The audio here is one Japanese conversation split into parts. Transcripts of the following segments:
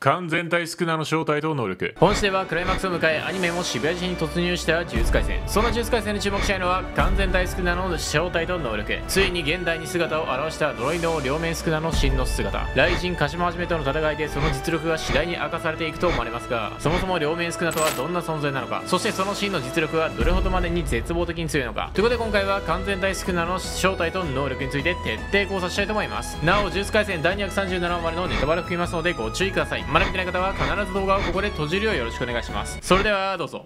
完全体スクナの正体と能力。本誌ではクライマックスを迎えアニメも渋谷市に突入した呪術廻戦。その呪術廻戦に注目したいのは完全体スクナの正体と能力ついに現代に姿を現したドロイドの両面スクナの真の姿。雷神鹿島はじめとの戦いでその実力が次第に明かされていくと思われますがそもそも両面スクナとはどんな存在なのか。そしてその真の実力はどれほどまでに絶望的に強いのか。ということで今回は完全体スクナの正体と能力について徹底考察したいと思います。なお呪術廻戦第237話までのネタバレを含みますのでご注意ください。まだ見てない方は必ず動画をここで閉じるようよろしくお願いします。それではどうぞ。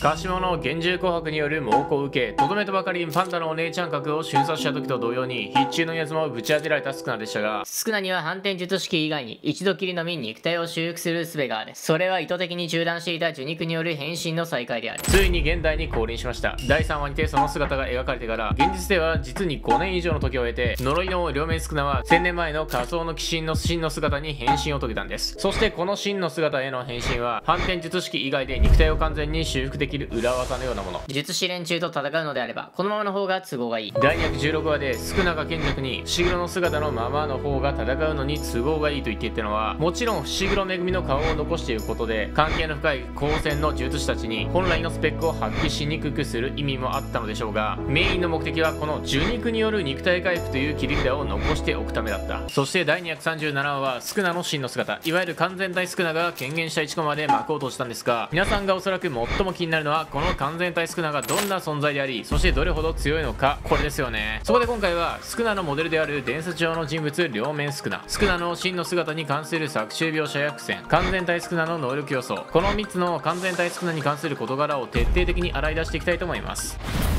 鹿島の厳重紅白による猛攻を受けとどめとばかりにパンダのお姉ちゃん格を瞬殺した時と同様に必中のやつもぶち当てられたスクナでした。がスクナには反転術式以外に一度きりのみ肉体を修復する術があるそれは意図的に中断していた受肉による変身の再開である。ついに現代に降臨しました。第3話にてその姿が描かれてから現実では実に5年以上の時を経て呪いの両面スクナは1000年前の仮想の鬼神の真の姿に変身を遂げたんです。そしてこの真の姿への変身は反転術式以外で肉体を完全に修復できる裏技のようなもの。術師連中と戦うのであればこのままの方が都合がいい。第216話で宿中賢弱に伏黒の姿のままの方が戦うのに都合がいいと言っていたのはもちろん伏黒恵の顔を残していることで関係の深い高専の術師たちに本来のスペックを発揮しにくくする意味もあったのでしょうがメインの目的はこの受肉による肉体回復という切り札を残しておくためだった。そして第237話は宿儺の真の姿いわゆる完全体宿儺が権限した1コマで幕を閉じたんですが皆さんがおそらく最も気になるのはこの完全体スクナがどんな存在でありそしてどれほど強いのかこれですよね。そこで今回はスクナのモデルである伝説上の人物両面スクナスクナの真の姿に関する作中描写や伏線。完全体スクナの能力予想この3つの完全体スクナに関する事柄を徹底的に洗い出していきたいと思います。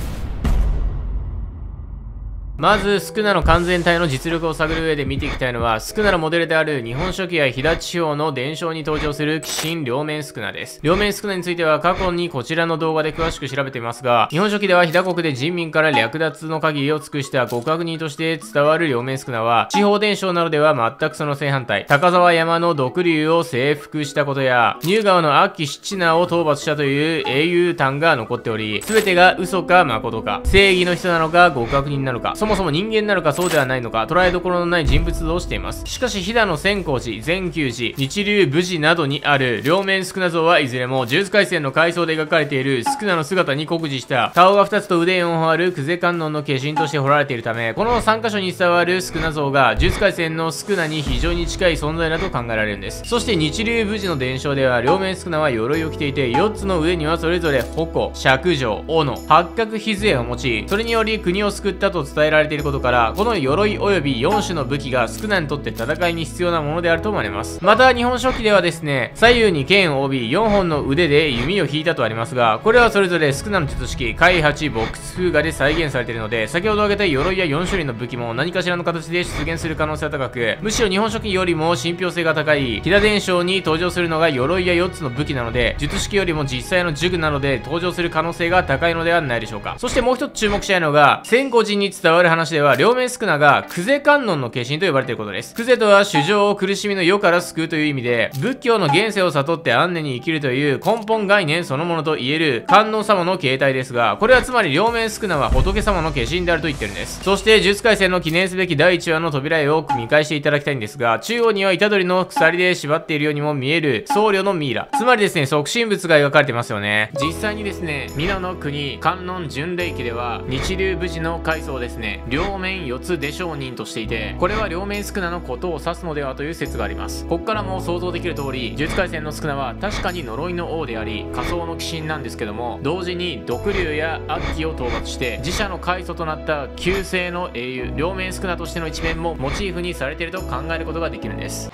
まず、スクナの完全体の実力を探る上で見ていきたいのは、スクナのモデルである日本書紀や飛騨地方の伝承に登場する鬼神両面スクナです。両面スクナについては過去にこちらの動画で詳しく調べていますが、日本書紀では飛騨国で人民から略奪の限りを尽くした極悪人として伝わる両面スクナは、地方伝承などでは全くその正反対、高沢山の毒竜を征服したことや、乳川の悪鬼七名を討伐したという英雄譚が残っており、全てが嘘か誠か、正義の人なのか極悪人なのか、そもそも人間なのかそうではないのか、捉えどころのない人物像をしています。しかし、飛騨の千光寺、全球寺、日流武士などにある両面スクナ像はいずれも、呪術廻戦の階層で描かれているスクナの姿に酷似した、顔が2つと腕4本あるクゼ観音の化身として彫られているため、この3箇所に伝わるスクナ像が、呪術廻戦のスクナに非常に近い存在だと考えられるんです。そして日流武士の伝承では、両面スクナは鎧を着ていて、4つの上にはそれぞれ矛、尺状、斧、八角比杖を持ち、それにより国を救ったと伝えられていることからこの鎧及び4種の武器が少ないにとって戦いに必要なものであると思われます。また日本書紀ではですね左右に剣を帯び4本の腕で弓を引いたとありますがこれはそれぞれ少なの術式海八ボックス風画で再現されているので先ほど挙げた鎧や4種類の武器も何かしらの形で出現する可能性は高くむしろ日本書紀よりも信憑性が高い飛騨伝承に登場するのが鎧や4つの武器なので術式よりも実際の呪具なので登場する可能性が高いのではないでしょうか。そしてもう一つ注目したいのが千古寺に伝わる話では両面スクナがクゼ観音の化身と呼ばれていることです。クゼとは主情を苦しみの世から救うという意味で、仏教の現世を悟って安寧に生きるという根本概念そのものと言える観音様の形態ですが、これはつまり両面スクナは仏様の化身であると言ってるんです。そして、術廻戦の記念すべき第1話の扉絵を見返していただきたいんですが、中央には虎杖の鎖で縛っているようにも見える僧侶のミイラ。つまりですね、即身仏が描かれてますよね。実際にですね、皆の国観音巡礼記では、日流武士の階層ですね、両面四つで商人としていてこれは両面宿儺のことを指すのではという説があります。こっからも想像できる通り呪術廻戦のスクナは確かに呪いの王であり仮想の鬼神なんですけども同時に毒竜や悪鬼を討伐して自社の開祖となった旧姓の英雄両面宿儺としての一面もモチーフにされていると考えることができるんです。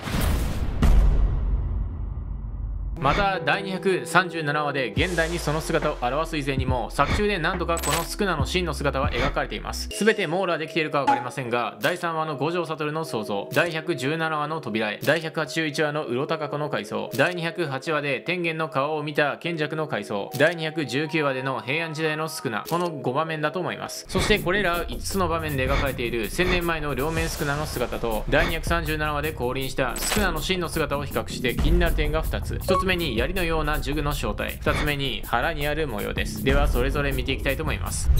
また第237話で現代にその姿を表す以前にも作中で何度かこのスクナの真の姿は描かれています。全て網羅できているか分かりませんが第3話の五条悟の創造第117話の扉絵第181話の鱗高子の回想第208話で天元の顔を見た賢弱の回想第219話での平安時代のスクナこの5場面だと思います。そしてこれら5つの場面で描かれている1000年前の両面スクナの姿と第237話で降臨したスクナの真の姿を比較して気になる点が2つ。1つ目に槍のようなジグの正体。2つ目に腹にある模様です。ではそれぞれ見ていきたいと思います。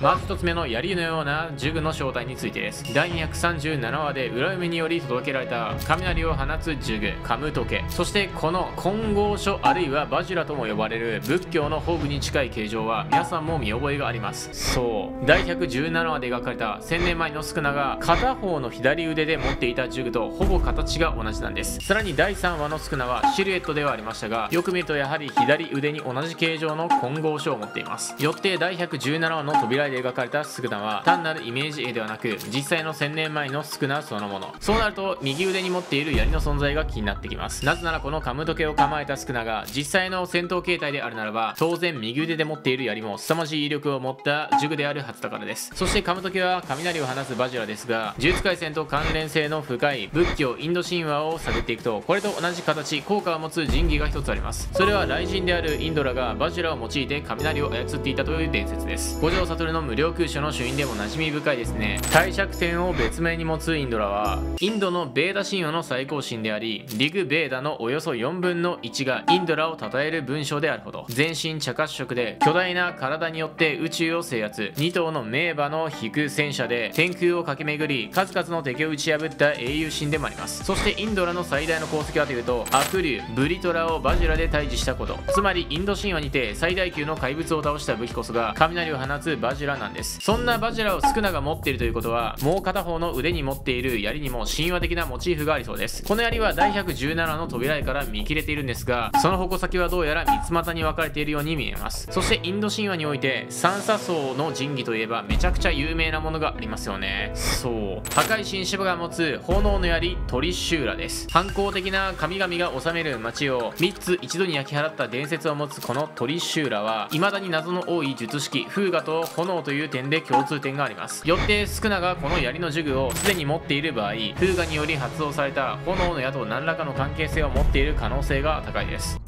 まず1つ目の槍のような呪具の正体についてです第237話で裏読みにより届けられた雷を放つ呪具。カムトケそしてこの金剛書あるいはバジュラとも呼ばれる仏教の宝具に近い形状は皆さんも見覚えがあります。そう。第117話で描かれた1000年前のスクナが片方の左腕で持っていた呪具とほぼ形が同じなんです。さらに第3話のスクナはシルエットではありましたがよく見るとやはり左腕に同じ形状の金剛書を持っています。よって第117話の扉で描かれたスクナは単なるイメージ絵ではなく実際の1000年前のスクナそのもの。そうなると右腕に持っている槍の存在が気になってきます。なぜならこのカム時計を構えたスクナが実際の戦闘形態であるならば当然右腕で持っている槍も凄まじい威力を持った呪具であるはずだからです。そしてカム時は雷を放つバジュラですが呪術廻戦と関連性の深い仏教インド神話を探っていくとこれと同じ形効果を持つ神器が一つあります。それは雷神であるインドラがバジュラを用いて雷を操っていたという伝説です。五条悟の無料空所の主因でも馴染み深いですね。帝釈天を別名に持つインドラはインドのベーダ神話の最高神でありリグ・ベーダのおよそ4分の1がインドラを称える文章であるほど全身茶褐色で巨大な体によって宇宙を制圧。2頭の名馬の引く戦車で天空を駆け巡り数々の敵を打ち破った英雄神でもあります。そしてインドラの最大の功績はというと悪竜ブリトラをバジュラで退治したこと。つまりインド神話にて最大級の怪物を倒した武器こそが雷を放つバジュラジュラなんです。そんなバジラをスクナが持っているということはもう片方の腕に持っている槍にも神話的なモチーフがありそうです。この槍は第117の扉絵から見切れているんですがその矛先はどうやら三つ股に分かれているように見えます。そしてインド神話において三叉層の神器といえばめちゃくちゃ有名なものがありますよね。そう。破壊神シバが持つ炎の槍トリシューラです。反抗的な神々が治める街を3つ一度に焼き払った伝説を持つこのトリシューラは未だに謎の多い術式風雅と炎という点で共通点があります。よってスクナがこの槍の呪具をすでに持っている場合風雅により発動された炎の矢と何らかの関係性を持っている可能性が高いです。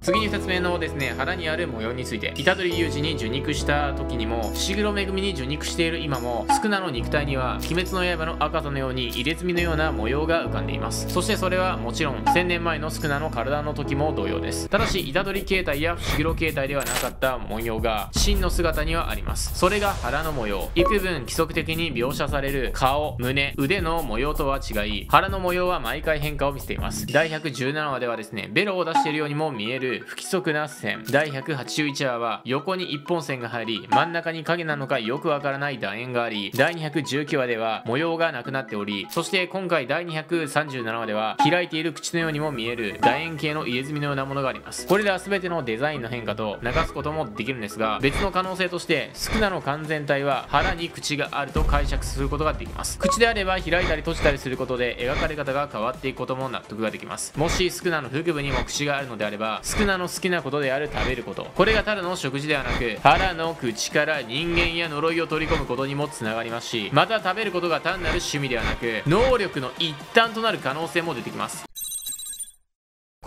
次に2つ目のですね腹にある模様について虎杖裕二に受肉した時にも伏黒恵に受肉している今も宿儺の肉体には鬼滅の刃の赤座のように入れ墨のような模様が浮かんでいます。そしてそれはもちろん1000年前の宿儺の体の時も同様です。ただし虎杖形態や伏黒形態ではなかった模様が真の姿にはあります。それが腹の模様。幾分規則的に描写される顔胸腕の模様とは違い腹の模様は毎回変化を見せています。第117話ではですねベロを出しているようにも見える不規則な線。第181話は横に1本線が入り真ん中に影なのかよくわからない楕円があり第219話では模様がなくなっておりそして今回第237話では開いている口のようにも見える楕円形の入れ墨のようなものがあります。これら全てのデザインの変化と流すこともできるんですが別の可能性としてスクナの完全体は腹に口があると解釈することができます。口であれば開いたり閉じたりすることで描かれ方が変わっていくことも納得ができます。もしスクナの腹部にも口があるのであればスクナの好きなことである食べること。これがただの食事ではなく腹の口から人間や呪いを取り込むことにもつながりますしまた食べることが単なる趣味ではなく能力の一端となる可能性も出てきます。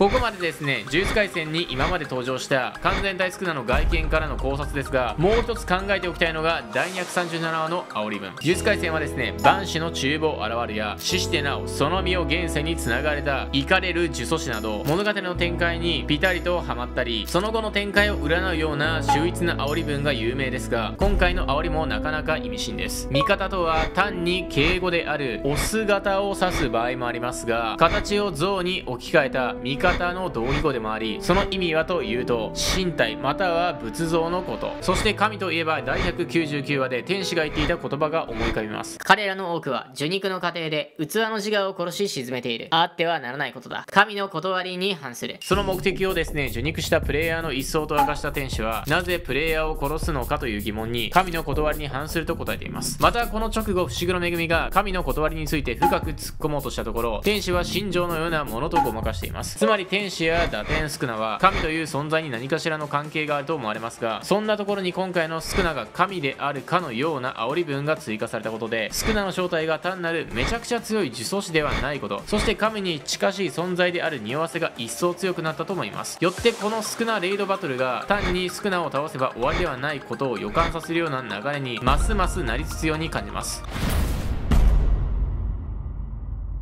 ここまでですね、呪術廻戦に今まで登場した完全体スクナの外見からの考察ですが、もう一つ考えておきたいのが第237話の煽り文。呪術廻戦はですね、万死の厨房現るや、死してなお、その身を現世に繋がれた、イカれる呪詛師など、物語の展開にピタリとハマったり、その後の展開を占うような秀逸な煽り文が有名ですが、今回の煽りもなかなか意味深です。味方とは単に敬語である、オス型を指す場合もありますが、形を像に置き換えた味方方の同義語でもありその意味はというと身体または仏像のこと。そして神といえば第199話で天使が言っていた言葉が思い浮かびます。彼らの多くは受肉の過程で器の自我を殺し沈めている。あってはならないことだ。神の断りに反する。その目的をですね受肉したプレイヤーの一層と明かした天使はなぜプレイヤーを殺すのかという疑問に神の断りに反すると答えています。またこの直後伏黒恵が神の断りについて深く突っ込もうとしたところ天使は心情のようなものとごまかしています。つまり天使や打点スクナは神という存在に何かしらの関係があると思われますがそんなところに今回のスクナが神であるかのような煽り文が追加されたことでスクナの正体が単なるめちゃくちゃ強い呪詛師ではないことそして神に近しい存在である匂わせが一層強くなったと思います。よってこのスクナレイドバトルが単にスクナを倒せば終わりではないことを予感させるような流れにますますなりつつように感じます。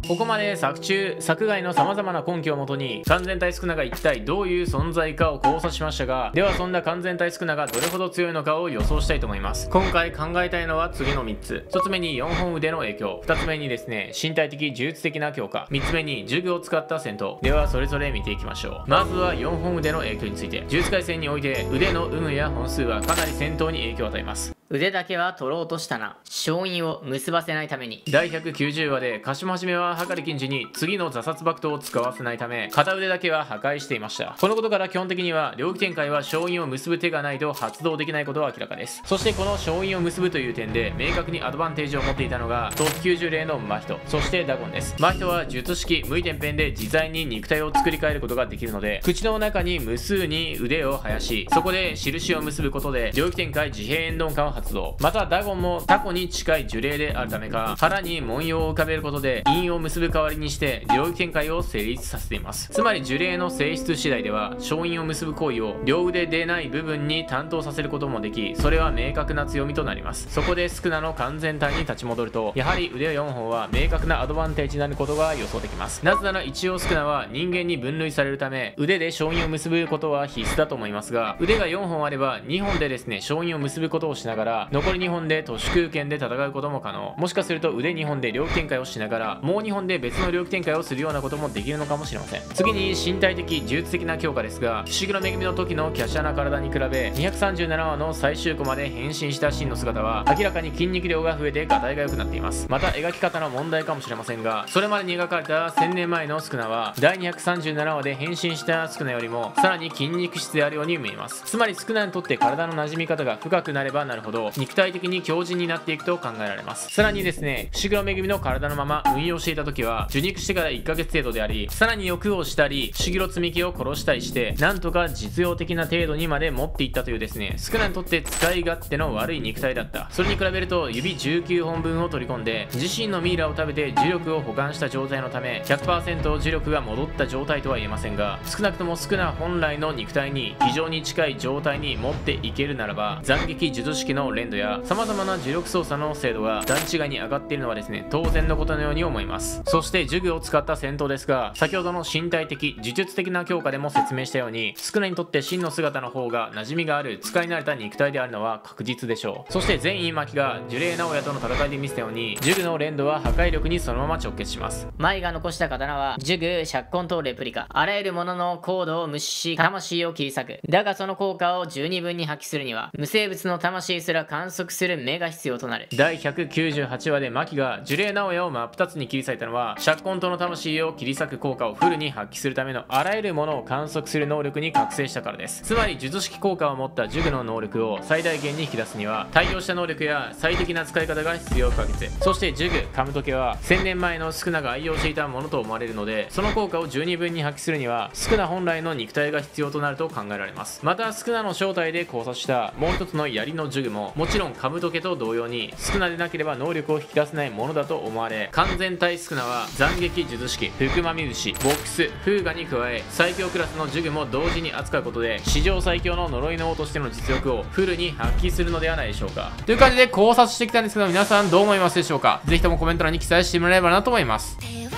ここまで作中作外の様々な根拠をもとに完全体スクナが一体どういう存在かを考察しましたがではそんな完全体スクナがどれほど強いのかを予想したいと思います。今回考えたいのは次の3つ。1つ目に4本腕の影響。2つ目にですね身体的呪術的な強化。3つ目に呪具を使った戦闘。ではそれぞれ見ていきましょう。まずは4本腕の影響について。呪術廻戦において腕の有無や本数はかなり戦闘に影響を与えます。腕だけは取ろうとしたな。勝因を結ばせないために。第190話で鹿島はじめは計り禁止に次の挫殺爆闘を使わせないため片腕だけは破壊していました。このことから基本的には領域展開は勝因を結ぶ手がないと発動できないことは明らかです。そしてこの勝因を結ぶという点で明確にアドバンテージを持っていたのが特90例の真人そしてダゴンです。真人は術式無意点ペンで自在に肉体を作り変えることができるので口の中に無数に腕を生やしそこで印を結ぶことで領域展開自閉エンドン化を発動。またダゴンもタコに近い呪霊であるためか腹に文様を浮かべることで陰を結ぶ代わりにして領域展開を成立させています。つまり呪霊の性質次第では勝因を結ぶ行為を両腕でない部分に担当させることもできそれは明確な強みとなります。そこでスクナの完全体に立ち戻るとやはり腕4本は明確なアドバンテージになることが予想できます。なぜなら一応スクナは人間に分類されるため腕で勝因を結ぶことは必須だと思いますが腕が4本あれば2本でですね勝因を結ぶことをしながら残り2本で都市空間で戦うことも可能。もしかすると腕2本で領域展開をしながらもう2本で別の領域展開をするようなこともできるのかもしれません。次に身体的呪術的な強化ですが不思議の恵みの時の華奢な体に比べ237話の最終個まで変身した真の姿は明らかに筋肉量が増えてガタイが良くなっています。また描き方の問題かもしれませんがそれまでに描かれた1000年前のスクナは第237話で変身したスクナよりもさらに筋肉質であるように見えます。つまりスクナにとって体の馴染み方が深くなればなるほど肉体的に強靭になっていくと考えられます。さらにですね伏黒恵の体のまま運用していた時は受肉してから1ヶ月程度でありさらに欲をしたり伏黒積み木を殺したりしてなんとか実用的な程度にまで持っていったというですねスクナにとって使い勝手の悪い肉体だった。それに比べると指19本分を取り込んで自身のミイラを食べて磁力を保管した状態のため100%磁力が戻った状態とは言えませんが少なくとも少な本来の肉体に非常に近い状態に持っていけるならば斬撃術式の連動や様々な磁力操作の精度が段違いに上がっているのはですね当然のことのように思います。そして呪具を使った戦闘ですが先ほどの身体的呪術的な強化でも説明したように少ないにとって真の姿の方が馴染みがある使い慣れた肉体であるのは確実でしょう。そして全員巻きが呪霊直哉との戦いで見せたように呪具の連動は破壊力にそのまま直結します。舞が残した刀は呪具釈根とレプリカ。あらゆるもののコードを無視し魂を切り裂く。だがその効果を十二分に発揮するには無生物の魂すら観測する目が必要となる。第198話で牧が呪霊直哉を真っ二つに切り裂いたのは釈根との魂を切り裂く効果をフルに発揮するためのあらゆるものを観測する能力に覚醒したからです。つまり術式効果を持った呪具の能力を最大限に引き出すには対応した能力や最適な使い方が必要不可欠。そして呪具カムトケは1000年前のスクナが愛用していたものと思われるのでその効果を十二分に発揮するにはスクナ本来の肉体が必要となると考えられます。またスクナの正体で考察したもう一つの槍の呪具ももちろんカムトケと同様にスクナでなければ能力を引き出せないものだと思われ完全体スクナは斬撃術式福まみ牛ボックス風雅に加え最強クラスの呪具も同時に扱うことで史上最強の呪いの王としての実力をフルに発揮するのではないでしょうか。という感じで考察してきたんですけど皆さんどう思いますでしょうか。ぜひともコメント欄に記載してもらえればなと思います。